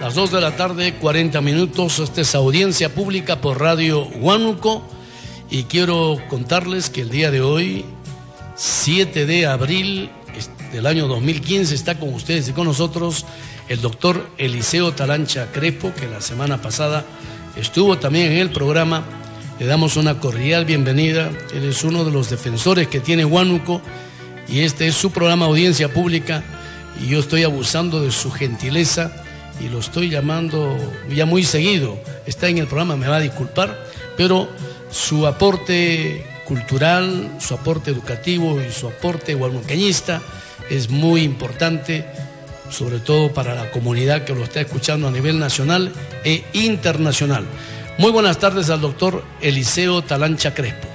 Las 2 de la tarde, 40 minutos. Esta es audiencia pública por Radio Huánuco. Y quiero contarles que el día de hoy, 7 de abril del año 2015, está con ustedes y con nosotros el doctor Eliseo Talancha Crespo, que la semana pasada estuvo también en el programa. Le damos una cordial bienvenida. Él es uno de los defensores que tiene Huánuco y este es su programa Audiencia Pública y yo estoy abusando de su gentileza y lo estoy llamando ya muy seguido. Está en el programa, me va a disculpar, pero su aporte cultural, su aporte educativo y su aporte guarmuqueñista es muy importante, sobre todo para la comunidad que lo está escuchando a nivel nacional e internacional. Muy buenas tardes al doctor Eliseo Talancha Crespo.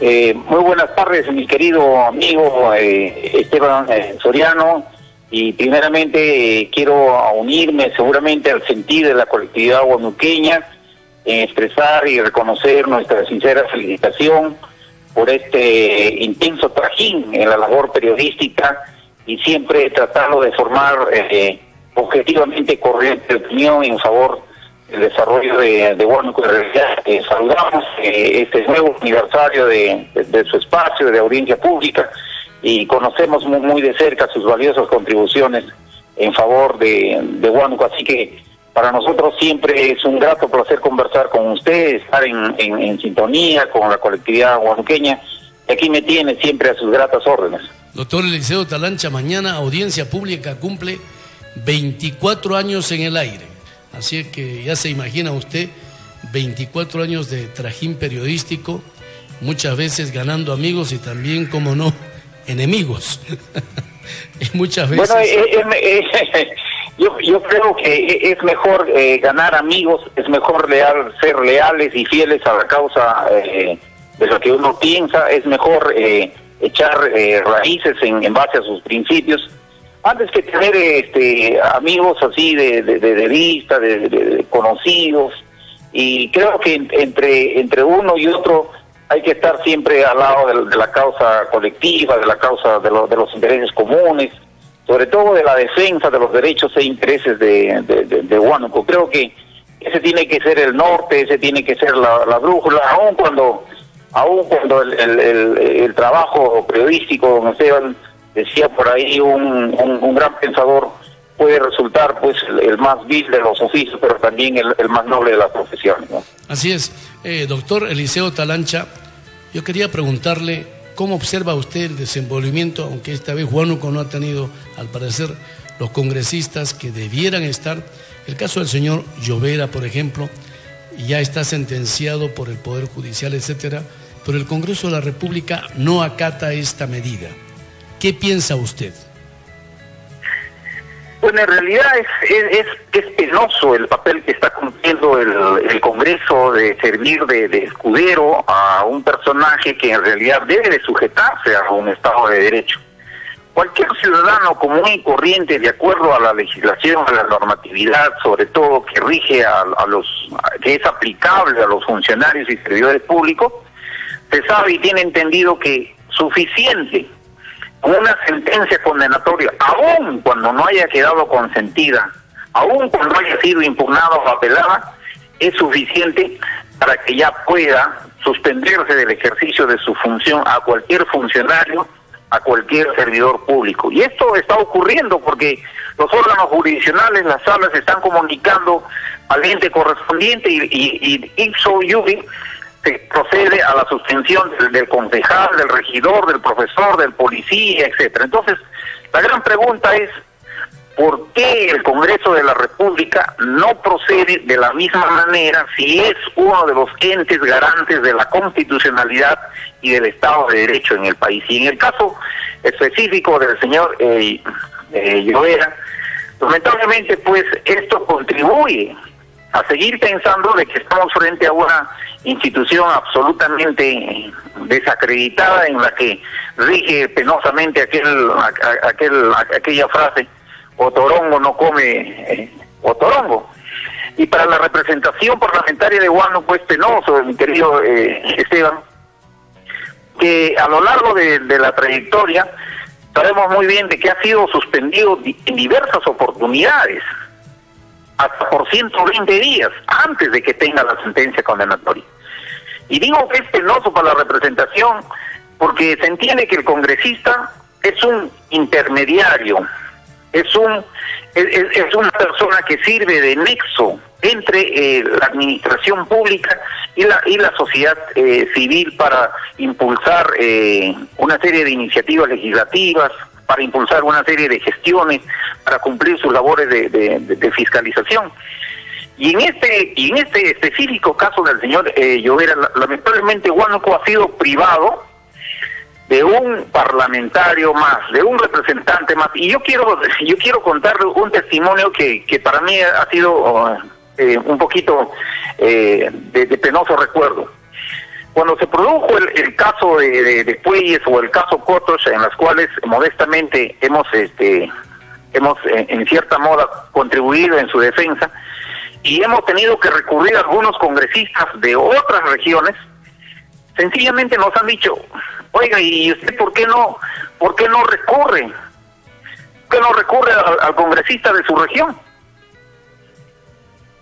Eh, muy buenas tardes, mi querido amigo eh, Esteban Soriano y primeramente eh, quiero unirme seguramente al sentir de la colectividad guanuqueña en expresar y reconocer nuestra sincera felicitación por este intenso trajín en la labor periodística y siempre tratando de formar eh, objetivamente corriente opinión en favor del desarrollo de, de de realidad. Eh, saludamos este nuevo aniversario de, de su espacio de audiencia pública y conocemos muy, de cerca sus valiosas contribuciones en favor de, de así que para nosotros siempre es un grato placer conversar con usted, estar en sintonía con la colectividad huanuqueña, y aquí me tiene siempre a sus gratas órdenes. Doctor Eliseo Talancha, mañana audiencia pública cumple 24 años en el aire, así que ya se imagina usted 24 años de trajín periodístico, muchas veces ganando amigos y también, como no, enemigos. y muchas veces. Bueno, eh, eh, eh, yo, yo creo que es mejor ganar amigos, es mejor leal, ser leales y fieles a la causa de lo que uno piensa, es mejor echar raíces en, en, base a sus principios. Antes que tener este amigos así de, de, de vista, de, de, conocidos, y creo que entre, entre uno y otro hay que estar siempre al lado de, la causa colectiva, de la causa de, lo, de, los intereses comunes, sobre todo de la defensa de los derechos e intereses de, de, Huánuco. Creo que ese tiene que ser el norte, ese tiene que ser la, la brújula, aun cuando aun cuando el, trabajo periodístico, don Esteban, decía por ahí un gran pensador, puede resultar pues el, más vil de los oficios, pero también el, más noble de las profesiones. Así es. Eh, doctor Eliseo Talancha, yo quería preguntarle cómo observa usted el desenvolvimiento, aunque esta vez Juanuco no ha tenido, al parecer, los congresistas que debieran estar. El caso del señor Llovera, por ejemplo, ya está sentenciado por el Poder Judicial, etcétera, pero el Congreso de la República no acata esta medida. ¿Qué piensa usted? Bueno, en realidad es, es, es, penoso el papel que está cumpliendo el, Congreso de servir de, de, escudero a un personaje que en realidad debe de sujetarse a un Estado de Derecho. Cualquier ciudadano común y corriente, de acuerdo a la legislación, a la normatividad, sobre todo que rige a, a los, que es aplicable a los funcionarios y servidores públicos, se sabe y tiene entendido que suficiente una sentencia condenatoria, aun cuando no haya quedado consentida, aun cuando haya sido impugnada o apelada, es suficiente para que ya pueda suspenderse del ejercicio de su función a cualquier funcionario, a cualquier servidor público. Y esto está ocurriendo porque los órganos jurisdiccionales, las salas están comunicando al ente correspondiente y, y, y ipso se procede a la suspensión del, del, concejal, del regidor, del profesor, del policía, etcétera. Entonces, la gran pregunta es ¿por qué el Congreso de la República no procede de la misma manera si es uno de los entes garantes de la constitucionalidad y del Estado de Derecho en el país? Y en el caso específico del señor eh, eh, Llovera, lamentablemente pues esto contribuye a seguir pensando de que estamos frente a una institución absolutamente desacreditada en la que rige penosamente aquel, aquel aquella frase Otorongo no come eh, Otorongo. Y para la representación parlamentaria de Guano, pues penoso, mi querido eh, Esteban, que a lo largo de, de la trayectoria sabemos muy bien de que ha sido suspendido en diversas oportunidades hasta por 120 días antes de que tenga la sentencia condenatoria. Y digo que es penoso para la representación porque se entiende que el congresista es un intermediario, es un es, una persona que sirve de nexo entre eh, la administración pública y la y la sociedad eh, civil para impulsar eh, una serie de iniciativas legislativas, para impulsar una serie de gestiones, para cumplir sus labores de, fiscalización. Y en este y en este específico caso del señor eh, Llovera, lamentablemente Huánuco ha sido privado de un parlamentario más, de un representante más. Y yo quiero yo quiero contar un testimonio que, que para mí ha sido eh, un poquito eh, de, penoso recuerdo. Cuando se produjo el, caso de, de, Puelles o el caso Cotos, en las cuales modestamente hemos, este, hemos en, cierta moda contribuido en su defensa, y hemos tenido que recurrir a algunos congresistas de otras regiones, sencillamente nos han dicho, oiga, ¿y usted por qué no, por qué no recurre? ¿Por qué no recurre al, congresista de su región?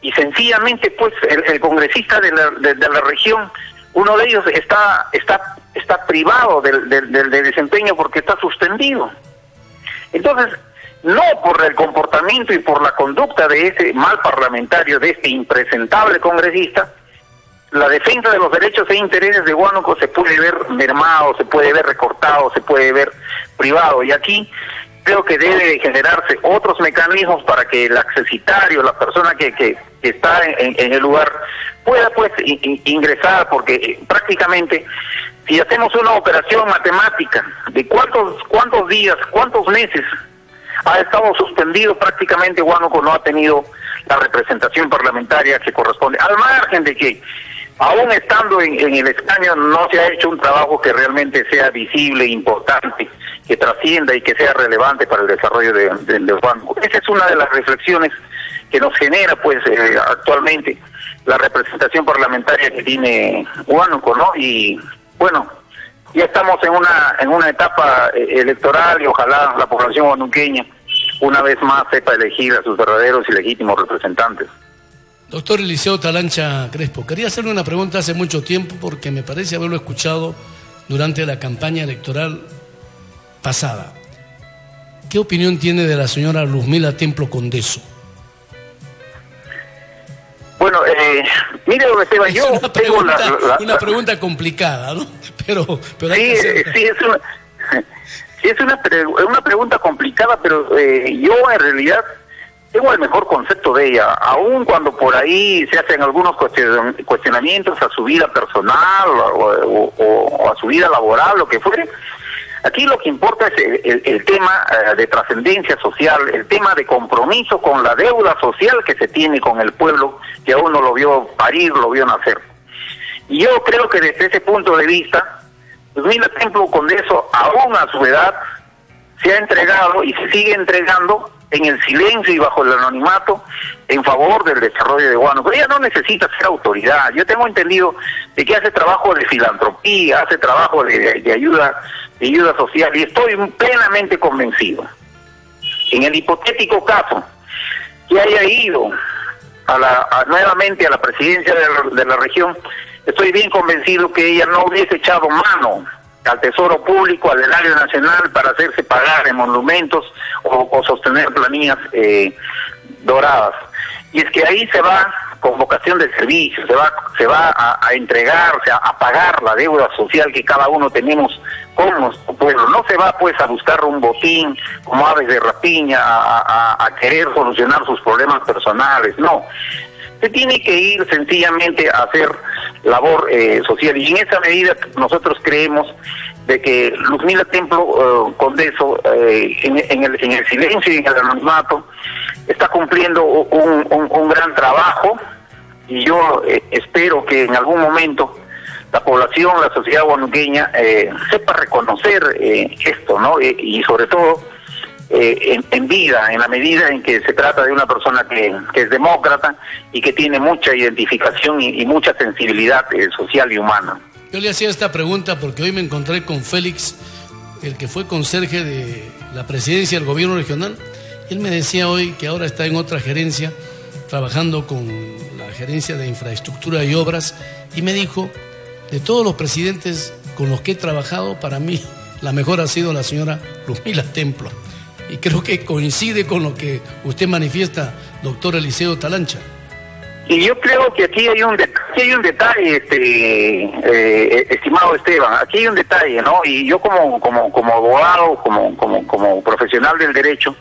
Y sencillamente, pues, el, congresista de la, de la región uno de ellos está, está, está privado del, del, desempeño porque está suspendido. Entonces, no por el comportamiento y por la conducta de ese mal parlamentario, de este impresentable congresista, la defensa de los derechos e intereses de Huánuco se puede ver mermado, se puede ver recortado, se puede ver privado. Y aquí creo que debe generarse otros mecanismos para que el accesitario, la persona que, que, está en, el lugar, pueda pues ingresar, porque eh, prácticamente si hacemos una operación matemática de cuántos cuántos días, cuántos meses ha estado suspendido prácticamente Huánuco no ha tenido la representación parlamentaria que corresponde, al margen de que aún estando en, el escaño no se ha hecho un trabajo que realmente sea visible, importante, que trascienda y que sea relevante para el desarrollo de, de, Esa es una de las reflexiones que nos genera pues eh, actualmente la representación parlamentaria que tiene Huánuco, ¿no? Y bueno, ya estamos en una en una etapa eh, electoral y ojalá la población huanuqueña una vez más sepa elegir a sus verdaderos y legítimos representantes. Doctor Eliseo Talancha Crespo, quería hacerle una pregunta hace mucho tiempo porque me parece haberlo escuchado durante la campaña electoral pasada. ¿Qué opinión tiene de la señora Luzmila Templo Condeso? Bueno, eh, mire, Esteban, yo una tengo pregunta, una pregunta complicada, ¿no? Pero, pero sí, sí, es una, es una, una pregunta complicada, pero eh, yo en realidad tengo el mejor concepto de ella, aun cuando por ahí se hacen algunos cuestionamientos a su vida personal o a su vida laboral, lo que fuere Aquí lo que importa es el, tema eh, de trascendencia social, el tema de compromiso con la deuda social que se tiene con el pueblo, que aún no lo vio parir, lo vio nacer. Yo creo que desde ese punto de vista, pues mira, Templo eso, aún a su edad, se ha entregado y se sigue entregando en el silencio y bajo el anonimato en favor del desarrollo de Guano. Ella no necesita ser autoridad. Yo tengo entendido de que hace trabajo de filantropía, hace trabajo de, de ayuda ayuda social y estoy plenamente convencido. En el hipotético caso que haya ido a la, nuevamente a la presidencia de la, región, estoy bien convencido que ella no hubiese echado mano al Tesoro Público, al erario nacional, para hacerse pagar en monumentos o, sostener planillas eh, doradas. Y es que ahí se va con vocación de servicio, se va, se va a, entregarse, a, pagar la deuda social que cada uno tenemos con nuestro pueblo. No se va pues a buscar un botín como aves de rapiña, a, querer solucionar sus problemas personales, no. Se tiene que ir sencillamente a hacer labor eh, social y en esa medida nosotros creemos de que Luzmila Templo eh, Condeso eh, en, el, en el silencio y en el anonimato está cumpliendo un, gran trabajo y yo eh, espero que en algún momento la población, la sociedad guanuqueña eh, sepa reconocer esto, ¿no? y sobre todo en, vida, en la medida en que se trata de una persona que, es demócrata y que tiene mucha identificación y, mucha sensibilidad social y humana. Yo le hacía esta pregunta porque hoy me encontré con Félix, el que fue conserje de la presidencia del gobierno regional. Él me decía hoy que ahora está en otra gerencia trabajando con la gerencia de infraestructura y obras y me dijo, de todos los presidentes con los que he trabajado, para mí la mejor ha sido la señora Lumila Templo. Y creo que coincide con lo que usted manifiesta, doctor Eliseo Talancha. Y yo creo que aquí hay un, aquí hay un detalle, este, eh, estimado Esteban, aquí hay un detalle, ¿no? Y yo como, como, como abogado, como, como, como profesional del derecho,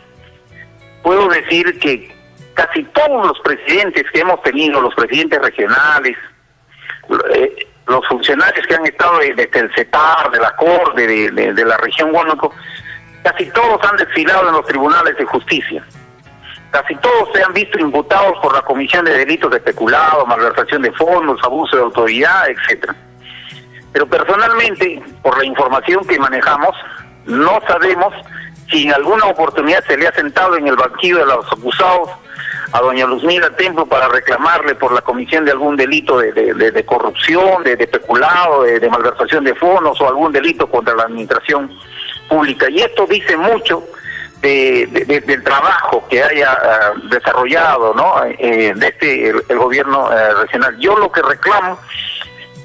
puedo decir que casi todos los presidentes que hemos tenido, los presidentes regionales, eh, los funcionarios que han estado desde el CETAR, de la Corte, de, la región Huánuco, casi todos han desfilado en los tribunales de justicia. Casi todos se han visto imputados por la comisión de delitos de especulado, malversación de fondos, abuso de autoridad, etcétera. Pero personalmente, por la información que manejamos, no sabemos si en alguna oportunidad se le ha sentado en el banquillo de los acusados a doña Luzmila Templo para reclamarle por la comisión de algún delito de, de, corrupción, de, de peculado, de, malversación de fondos o algún delito contra la administración pública. Y esto dice mucho del trabajo que haya ah, desarrollado ¿no? Eh, de este, el, gobierno eh, regional. Yo lo que reclamo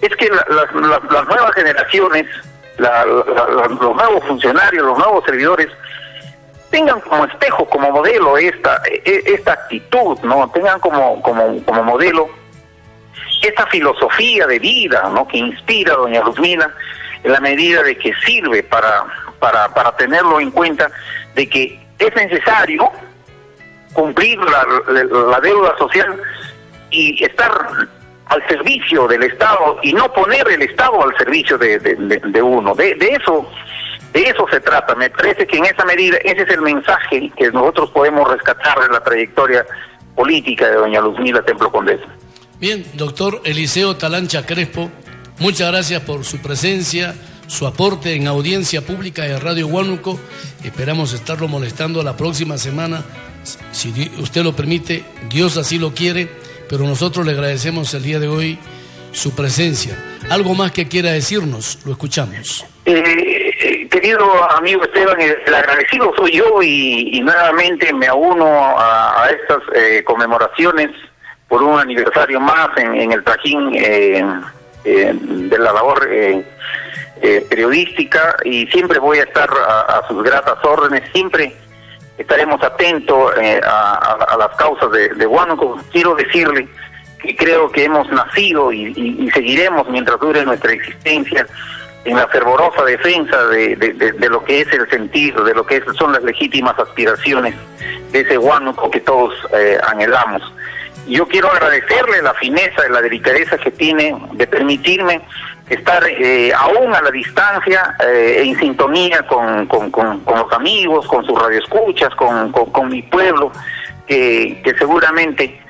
es que las, nuevas generaciones, los nuevos funcionarios, los nuevos servidores, tengan como espejo, como modelo esta, e, esta actitud, ¿no? Tengan como, como, como modelo esta filosofía de vida, ¿no? Que inspira a doña Luzmila en la medida de que sirve para, para, para tenerlo en cuenta de que es necesario cumplir la, deuda social y estar al servicio del Estado y no poner el Estado al servicio de, uno. De eso de eso se trata. Me parece que en esa medida ese es el mensaje que nosotros podemos rescatar de la trayectoria política de doña Luzmila Templo Condesa. Bien, doctor Eliseo Talancha Crespo, muchas gracias por su presencia, su aporte en audiencia pública de Radio Huánuco. Esperamos estarlo molestando la próxima semana, si usted lo permite, Dios así lo quiere, pero nosotros le agradecemos el día de hoy su presencia. ¿Algo más que quiera decirnos? Lo escuchamos. Eh, querido amigo Esteban, el agradecido soy yo y, nuevamente me uno a, estas eh, conmemoraciones por un aniversario más en, el trajín eh, eh, de la labor periodística y siempre voy a estar a, sus gratas órdenes, siempre estaremos atentos a, las causas de, de Huánuco. Quiero decirle que creo que hemos nacido y seguiremos mientras dure nuestra existencia en la fervorosa defensa de, de, lo que es el sentido, de lo que son las legítimas aspiraciones de ese guanuco que todos eh, anhelamos. Yo quiero agradecerle la fineza y la delicadeza que tiene de permitirme estar eh, aún a la distancia, eh, en sintonía con, con, con, los amigos, con sus radioescuchas, con, con, mi pueblo, que, que seguramente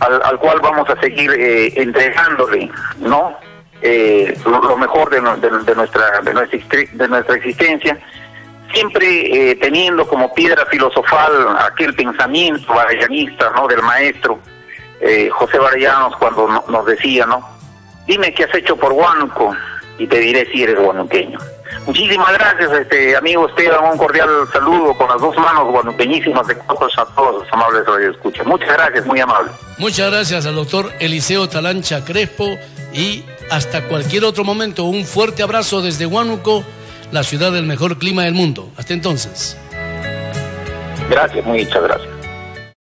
al, al, cual vamos a seguir eh, entregándole, ¿no? eh, lo, mejor de, de, nuestra, de, nuestra, de nuestra existencia, siempre eh, teniendo como piedra filosofal aquel pensamiento varellanista ¿no? del maestro José Varellanos cuando nos decía, ¿no? Dime qué has hecho por Huánuco y te diré si eres guanuqueño. Muchísimas gracias, este amigo Esteban, un cordial saludo con las dos manos guanuqueñísimas de todos a todos los amables radioescuchas. Muchas gracias, muy amable. Muchas gracias al doctor Eliseo Talancha Crespo y hasta cualquier otro momento. Un fuerte abrazo desde Huánuco, la ciudad del mejor clima del mundo. Hasta entonces. Gracias, muchas gracias.